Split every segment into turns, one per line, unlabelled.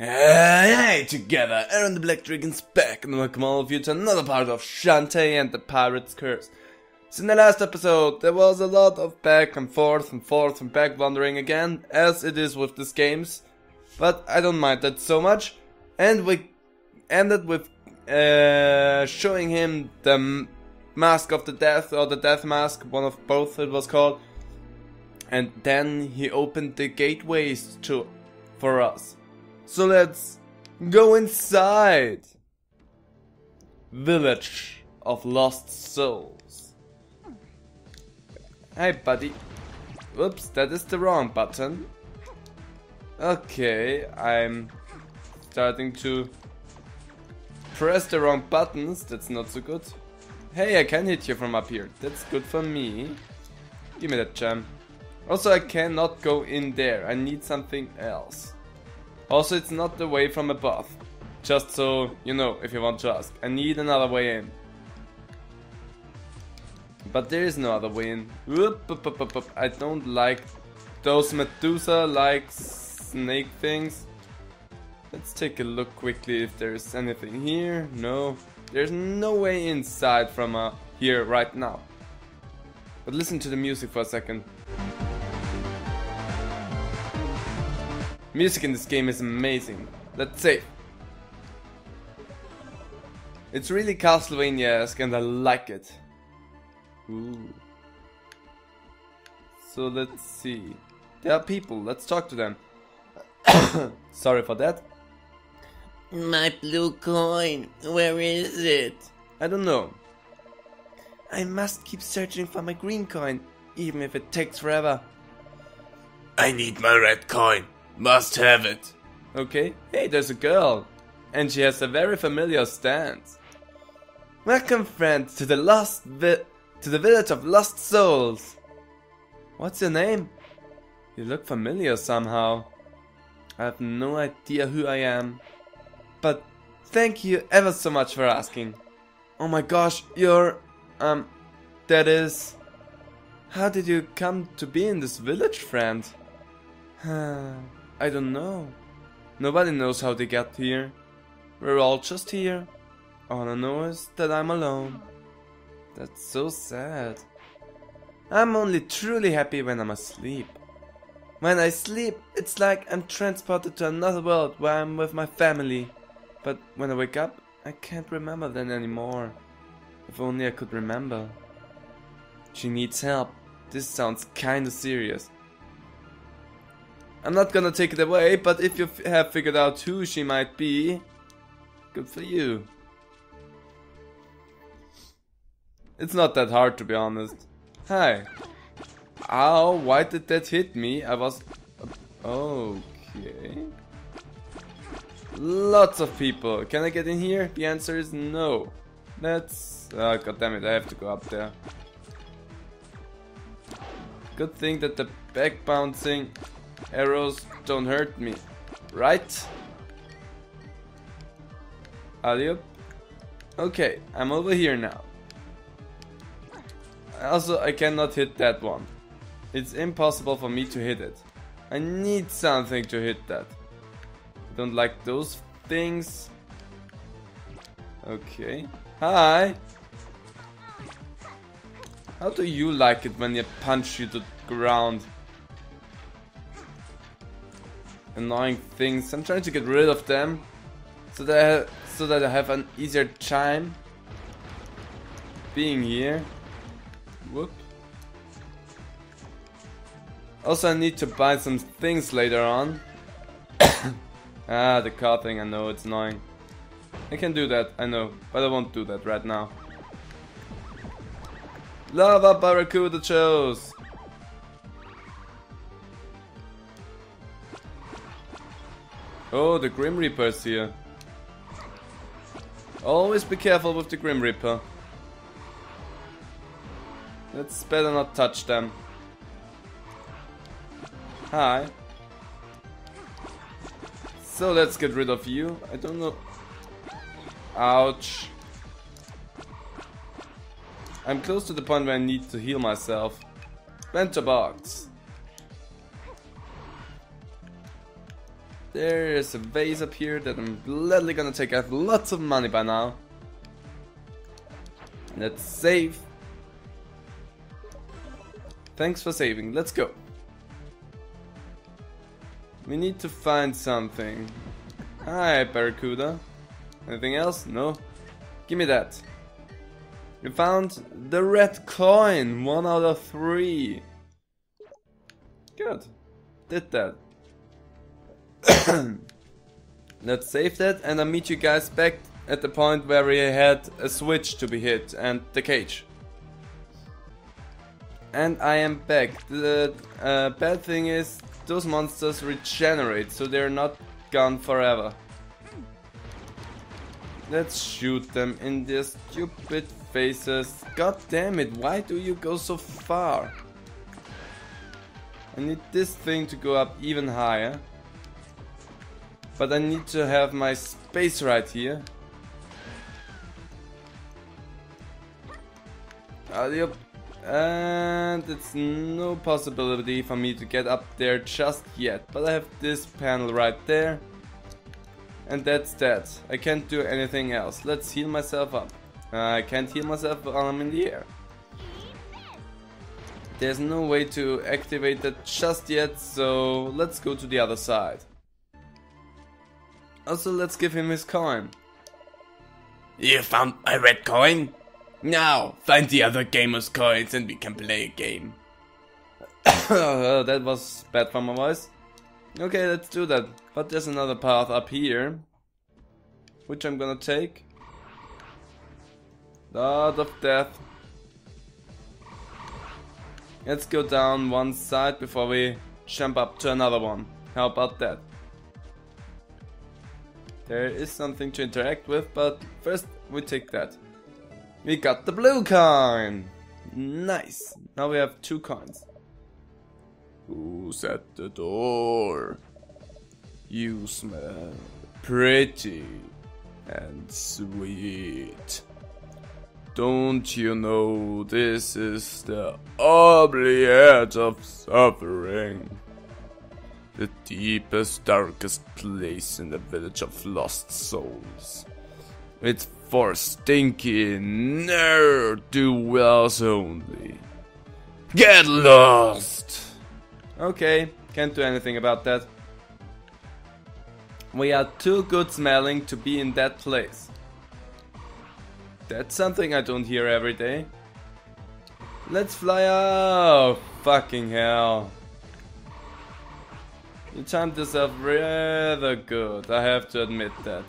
Hey, together, Aaron the Black Dragon's back, and welcome all of you to another part of Shantae and the Pirate's Curse. So in the last episode, there was a lot of back and forth and forth and back wandering again, as it is with these games, but I don't mind that so much, and we ended with uh, showing him the Mask of the Death, or the Death Mask, one of both it was called, and then he opened the gateways to for us. So let's go inside. Village of Lost Souls. Hey, buddy. Whoops, that is the wrong button. Okay, I'm starting to press the wrong buttons. That's not so good. Hey, I can hit you from up here. That's good for me. Give me that gem. Also, I cannot go in there. I need something else. Also, it's not the way from above. Just so you know, if you want to ask. I need another way in. But there is no other way in. I don't like those Medusa-like snake things. Let's take a look quickly if there's anything here. No. There's no way inside from uh, here right now. But listen to the music for a second. Music in this game is amazing. Let's say. It's really Castlevania-esque and I like it. Ooh. So let's see. There are people, let's talk to them. Sorry for that.
My blue coin, where is it?
I don't know. I must keep searching for my green coin, even if it takes forever.
I need my red coin. Must have it.
Okay, hey, there's a girl. And she has a very familiar stance. Welcome, friends, to the lost vi- to the village of lost souls. What's your name? You look familiar somehow. I have no idea who I am. But thank you ever so much for asking. Oh my gosh, you're um that is How did you come to be in this village, friend? I don't know. Nobody knows how they got here. We're all just here. All I know is that I'm alone. That's so sad. I'm only truly happy when I'm asleep. When I sleep, it's like I'm transported to another world where I'm with my family. But when I wake up, I can't remember them anymore. If only I could remember. She needs help. This sounds kinda serious. I'm not gonna take it away, but if you have figured out who she might be, good for you. It's not that hard to be honest. Hi. Ow, why did that hit me? I was... Uh, okay. Lots of people. Can I get in here? The answer is no. That's... Ah, oh, God damn it, I have to go up there. Good thing that the back bouncing arrows don't hurt me. Right? Alley Okay, I'm over here now. Also, I cannot hit that one. It's impossible for me to hit it. I need something to hit that. Don't like those things. Okay. Hi! How do you like it when you punch you to the ground? Annoying things. I'm trying to get rid of them. So that I, so that I have an easier time being here. Whoop. Also, I need to buy some things later on. ah, the car thing, I know, it's annoying. I can do that, I know, but I won't do that right now. Lava Barracuda chose! Oh, the Grim Reaper is here. Always be careful with the Grim Reaper. Let's better not touch them. Hi. So let's get rid of you. I don't know. Ouch. I'm close to the point where I need to heal myself. Bento box. There is a vase up here that I'm gladly gonna take. I have lots of money by now. Let's save. Thanks for saving. Let's go. We need to find something. Hi, Barracuda. Anything else? No? Give me that. We found the red coin. One out of three. Good. Did that. Let's save that and I'll meet you guys back at the point where we had a switch to be hit and the cage. And I am back. The uh, bad thing is those monsters regenerate, so they're not gone forever. Let's shoot them in their stupid faces. God damn it, why do you go so far? I need this thing to go up even higher. But I need to have my space right here. Yep. And it's no possibility for me to get up there just yet. But I have this panel right there. And that's that. I can't do anything else. Let's heal myself up. I can't heal myself while I'm in the air. There's no way to activate that just yet, so let's go to the other side. Also, let's give him his coin.
You found my red coin? Now, find the other gamer's coins and we can play a game.
That was bad for my voice. Okay, let's do that. But there's another path up here. Which I'm gonna take. Dot of death. Let's go down one side before we jump up to another one. How about that? There is something to interact with, but first we take that. We got the blue coin! Nice! Now we have two coins.
Who's at the door?
You smell pretty and sweet. Don't you know this is the edge of suffering? The deepest, darkest place in the village of lost souls. It's for stinky ne'er-do-wells only. Get lost! Okay, can't do anything about that. We are too good smelling to be in that place. That's something I don't hear every day. Let's fly out! Fucking hell. You timed yourself rather good, I have to admit that.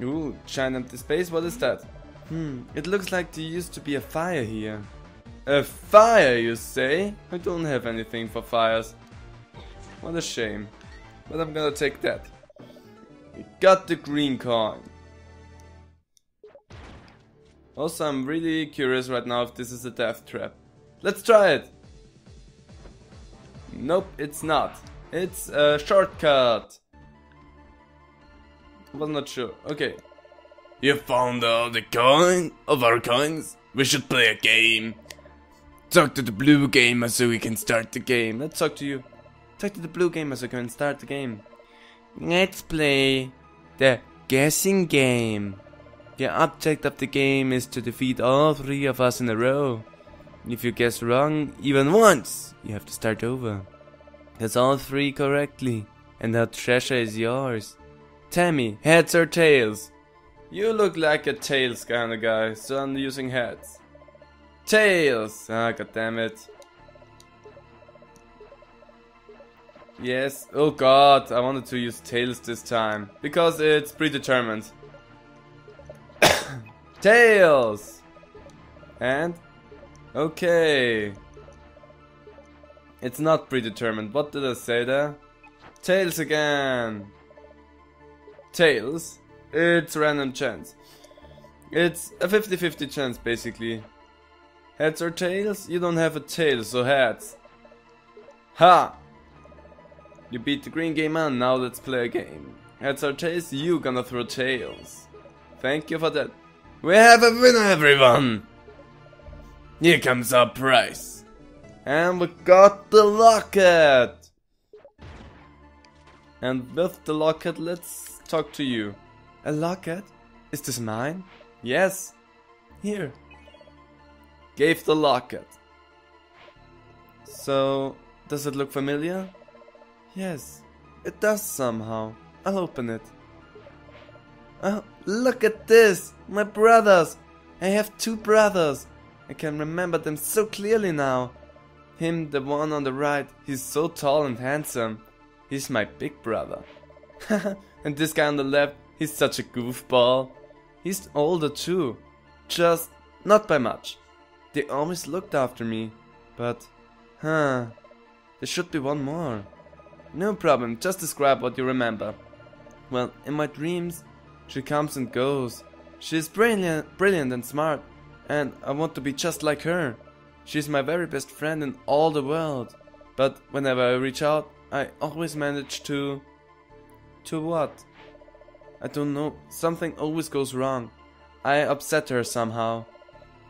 Ooh, giant empty space, what is that? Hmm, it looks like there used to be a fire here. A fire, you say? I don't have anything for fires. What a shame. But I'm gonna take that. We got the green coin. Also, I'm really curious right now if this is a death trap. Let's try it! Nope, it's not. It's a shortcut. I Was not sure. Okay.
You found all the coin of our coins? We should play a game. Talk to the blue gamer so we can start the game.
Let's talk to you. Talk to the blue gamer so we can start the game.
Let's play the guessing game.
The object of the game is to defeat all three of us in a row. If you guess wrong even once, you have to start over. Guess all three correctly, and that treasure is yours. Tammy, heads or tails? You look like a tails kind of guy, so I'm using heads. Tails! Ah, god damn it. Yes, oh god, I wanted to use tails this time, because it's predetermined. tails! And? Okay. It's not predetermined, what did I say there? Tails again! Tails? It's random chance. It's a 50-50 chance basically. Heads or tails? You don't have a tail, so heads. Ha! You beat the green game man, now let's play a game. Heads or tails? You gonna throw tails. Thank you for that. We have a winner everyone! Here comes our prize. And we got the locket! And with the locket, let's talk to you. A locket? Is this mine? Yes. Here. Gave the locket. So, does it look familiar? Yes, it does somehow. I'll open it. Oh, look at this! My brothers! I have two brothers! I can remember them so clearly now. Him, the one on the right, he's so tall and handsome. He's my big brother. and this guy on the left, he's such a goofball. He's older too. Just not by much. They always looked after me. But, huh, there should be one more. No problem, just describe what you remember. Well, in my dreams, she comes and goes. She's brilliant, brilliant and smart, and I want to be just like her. She's my very best friend in all the world. But whenever I reach out, I always manage to... To what? I don't know, something always goes wrong. I upset her somehow.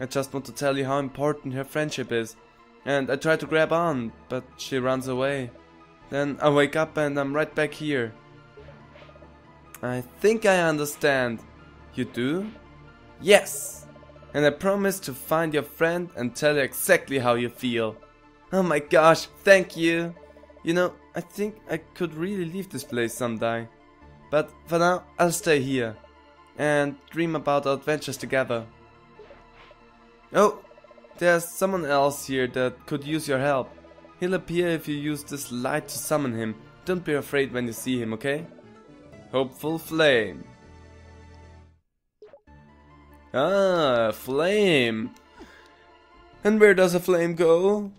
I just want to tell you how important her friendship is. And I try to grab on, but she runs away. Then I wake up and I'm right back here. I think I understand. You do? Yes! And I promise to find your friend and tell her exactly how you feel. Oh my gosh, thank you! You know, I think I could really leave this place someday. But for now, I'll stay here. And dream about our adventures together. Oh, there's someone else here that could use your help. He'll appear if you use this light to summon him. Don't be afraid when you see him, okay? Hopeful Flame. Ah, flame. And where does a flame go?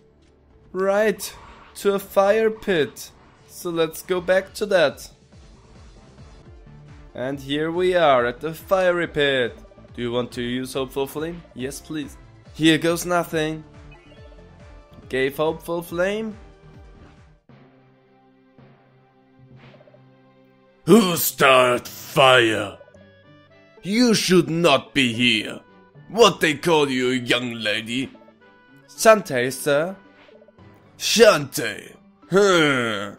Right, to a fire pit. So let's go back to that. And here we are at the fiery pit. Do you want to use Hopeful Flame? Yes, please. Here goes nothing. Gave Hopeful Flame.
Who started fire? You should not be here. What they call you, young lady?
Shantae, sir.
Shantae. Huh.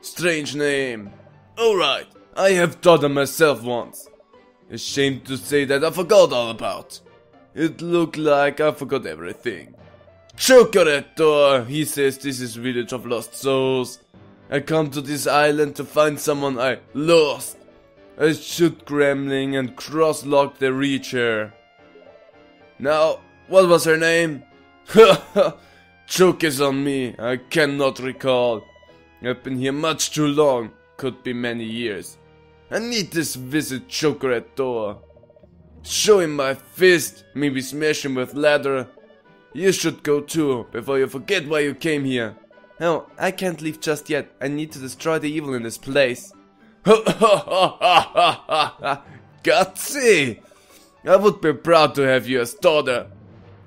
Strange name. Alright, I have taught them myself once. Ashamed to say that I forgot all about. It looked like I forgot everything. Chocoretto, he says this is village of lost souls. I come to this island to find someone I lost. I shoot Gremling and cross-lock the Reacher. Now, what was her name? Choke is on me, I cannot recall. I've been here much too long, could be many years. I need this visit choker at door. Show him my fist, maybe smash him with ladder. You should go too, before you forget why you came here.
No, I can't leave just yet. I need to destroy the evil in this place.
Gutsy! I would be proud to have you as daughter.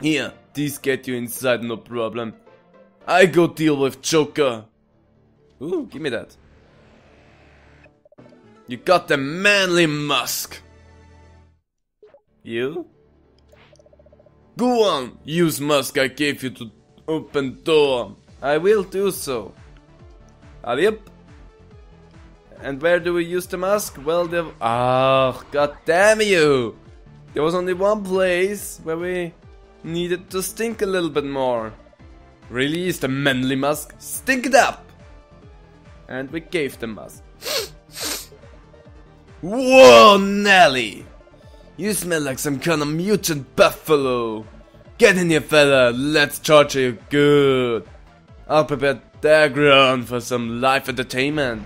Here, these get you inside, no problem. I go deal with Joker.
Ooh, give me that.
You got the manly musk.
You?
Go on, use musk I gave you to open door.
I will do so. Yep. And where do we use the mask? Well, the... Oh, god damn you! There was only one place where we needed to stink a little bit more. Release the manly musk, stink it up! And we gave the mask.
Whoa, Nelly! You smell like some kind of mutant buffalo. Get in here, fella. Let's torture you good. I'll prepare the ground for some live entertainment.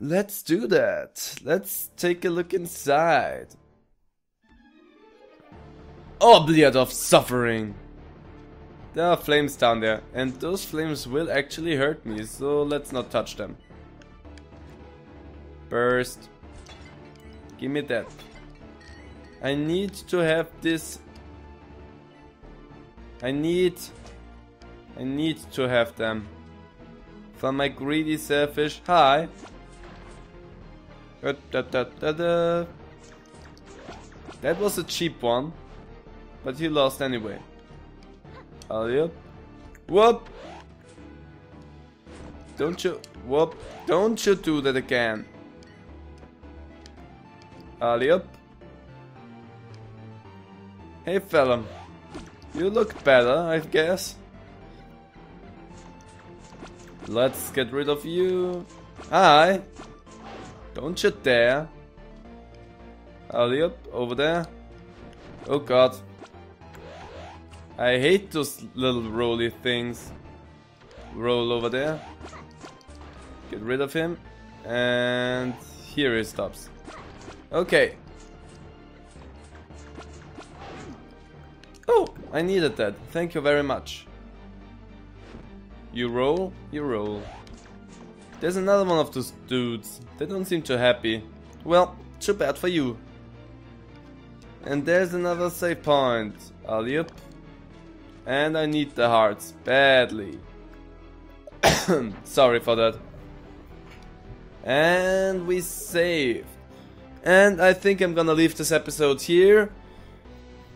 Let's do that. Let's take a look inside. Oh, Oubliette of Suffering. There are flames down there, and those flames will actually hurt me, so let's not touch them. Burst. Give me that. I need to have this. I need. I need to have them. For my greedy selfish. Hi. That was a cheap one. But he lost anyway. Up. Whoop! Don't you... Whoop. Don't you do that again. Alley. Hey fella. You look better, I guess. Let's get rid of you. Hi. Don't you dare. Alley over there. Oh god. I hate those little roly things. Roll over there. Get rid of him. And here he stops. Okay. Oh, I needed that. Thank you very much. You roll, you roll. There's another one of those dudes. They don't seem too happy. Well, too bad for you. And there's another save point. Alley. And I need the hearts badly. Sorry for that. And we saved. And I think I'm gonna leave this episode here.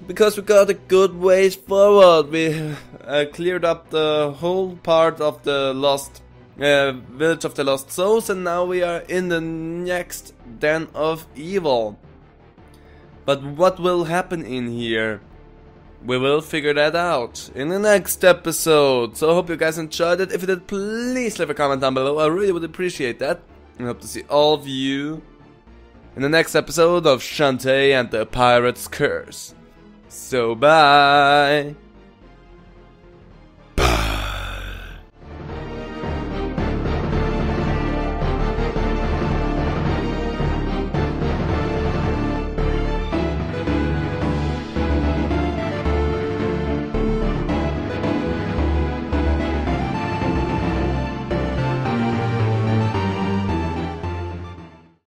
Because we got a good ways forward. We uh, cleared up the whole part of the lost uh, village of the lost souls and now we are in the next den of evil. But what will happen in here? We will figure that out in the next episode. So I hope you guys enjoyed it. If you did, please leave a comment down below. I really would appreciate that. And hope to see all of you in the next episode of Shantae and the Pirate's Curse. So bye!